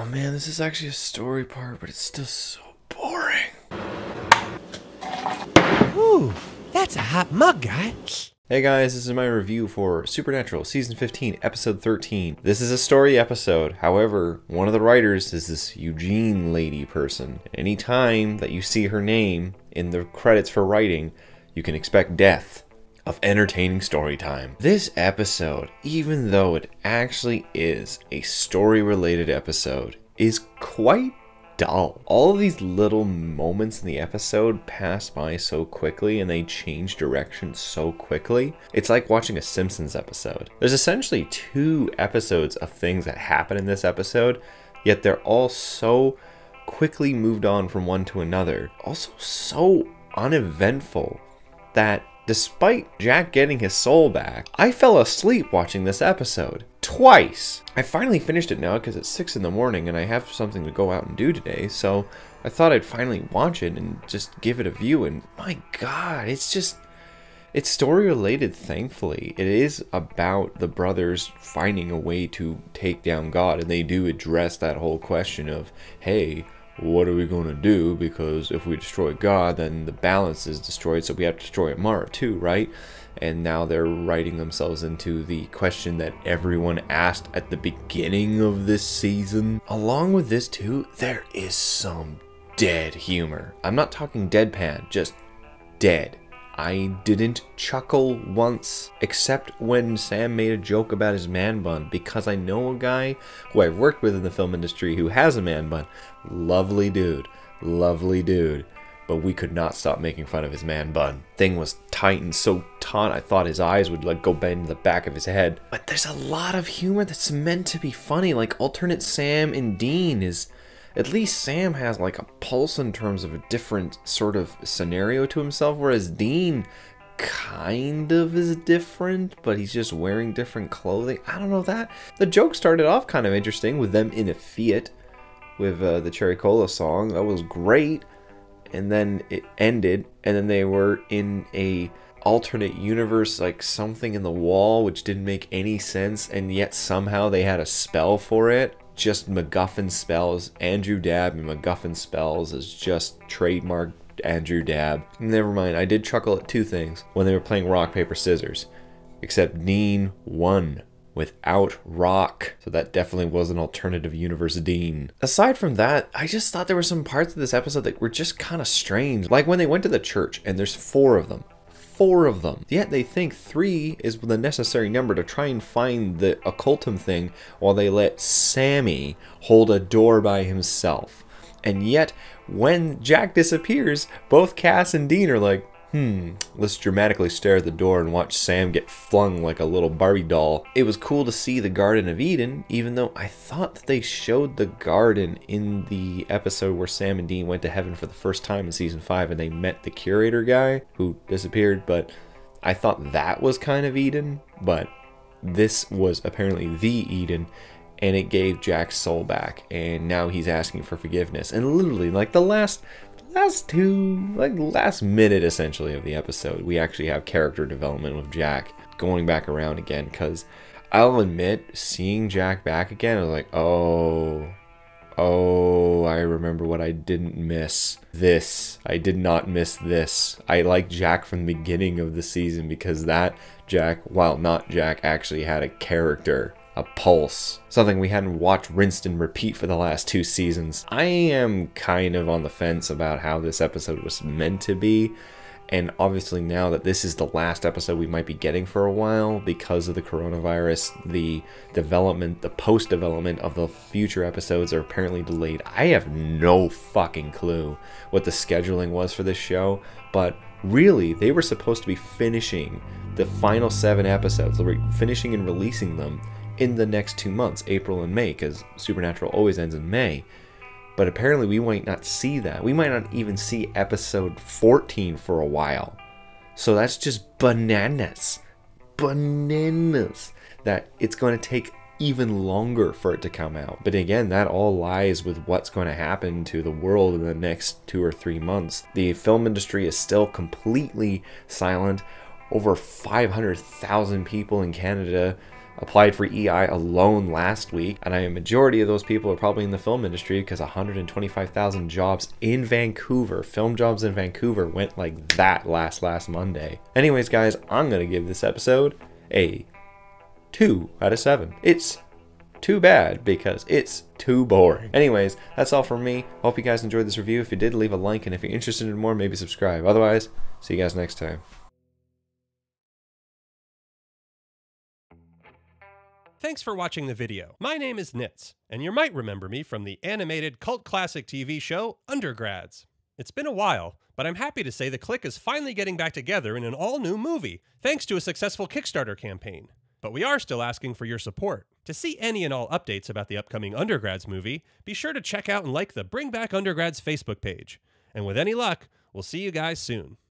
Oh man, this is actually a story part, but it's still so boring. Ooh, that's a hot mug, guy. Hey guys, this is my review for Supernatural Season 15, Episode 13. This is a story episode, however, one of the writers is this Eugene lady person. Anytime that you see her name in the credits for writing, you can expect death of entertaining story time. This episode, even though it actually is a story related episode, is quite dull. All of these little moments in the episode pass by so quickly and they change direction so quickly. It's like watching a Simpsons episode. There's essentially two episodes of things that happen in this episode, yet they're all so quickly moved on from one to another. Also, so uneventful that Despite Jack getting his soul back, I fell asleep watching this episode. Twice! I finally finished it now because it's 6 in the morning and I have something to go out and do today, so I thought I'd finally watch it and just give it a view, and my god, it's just. It's story related, thankfully. It is about the brothers finding a way to take down God, and they do address that whole question of, hey, what are we going to do? Because if we destroy God, then the balance is destroyed, so we have to destroy Amara too, right? And now they're writing themselves into the question that everyone asked at the beginning of this season. Along with this, too, there is some dead humor. I'm not talking deadpan, just dead. I didn't chuckle once, except when Sam made a joke about his man bun, because I know a guy who I've worked with in the film industry who has a man bun. Lovely dude, lovely dude. But we could not stop making fun of his man bun. Thing was tight and so taut, I thought his eyes would like go bend the back of his head. But there's a lot of humor that's meant to be funny, like alternate Sam and Dean is at least Sam has like a pulse in terms of a different sort of scenario to himself, whereas Dean kind of is different, but he's just wearing different clothing. I don't know that. The joke started off kind of interesting with them in a Fiat with uh, the Cherry Cola song. That was great. And then it ended, and then they were in a alternate universe, like something in the wall, which didn't make any sense, and yet somehow they had a spell for it just MacGuffin spells. Andrew Dabb and MacGuffin spells is just trademark Andrew Dabb. Never mind, I did chuckle at two things when they were playing rock, paper, scissors. Except Dean won without Rock. So that definitely was an alternative universe Dean. Aside from that, I just thought there were some parts of this episode that were just kind of strange. Like when they went to the church and there's four of them four of them. Yet they think three is the necessary number to try and find the occultum thing while they let Sammy hold a door by himself. And yet, when Jack disappears, both Cass and Dean are like, Hmm, let's dramatically stare at the door and watch Sam get flung like a little Barbie doll. It was cool to see the Garden of Eden, even though I thought that they showed the garden in the episode where Sam and Dean went to heaven for the first time in season 5 and they met the curator guy who disappeared, but I thought that was kind of Eden, but this was apparently the Eden and it gave Jack's soul back and now he's asking for forgiveness. And literally like the last last two, like last minute essentially of the episode, we actually have character development with Jack going back around again. Because I'll admit, seeing Jack back again, I was like, oh, oh, I remember what I didn't miss. This, I did not miss this. I like Jack from the beginning of the season because that Jack, while not Jack, actually had a character a pulse, something we hadn't watched rinsed and repeat for the last two seasons. I am kind of on the fence about how this episode was meant to be, and obviously now that this is the last episode we might be getting for a while because of the coronavirus, the development, the post development of the future episodes are apparently delayed. I have no fucking clue what the scheduling was for this show, but really, they were supposed to be finishing the final seven episodes, they were finishing and releasing them in the next two months, April and May, because Supernatural always ends in May. But apparently, we might not see that. We might not even see episode 14 for a while. So that's just bananas. Bananas. That it's going to take even longer for it to come out. But again, that all lies with what's going to happen to the world in the next two or three months. The film industry is still completely silent. Over 500,000 people in Canada applied for EI alone last week, and a majority of those people are probably in the film industry because 125,000 jobs in Vancouver, film jobs in Vancouver, went like that last last Monday. Anyways, guys, I'm gonna give this episode a two out of seven. It's too bad because it's too boring. Anyways, that's all from me. Hope you guys enjoyed this review. If you did, leave a like, and if you're interested in more, maybe subscribe. Otherwise, see you guys next time. Thanks for watching the video. My name is Nitz, and you might remember me from the animated cult classic TV show Undergrads. It's been a while, but I'm happy to say the clique is finally getting back together in an all new movie, thanks to a successful Kickstarter campaign. But we are still asking for your support. To see any and all updates about the upcoming Undergrads movie, be sure to check out and like the Bring Back Undergrads Facebook page. And with any luck, we'll see you guys soon.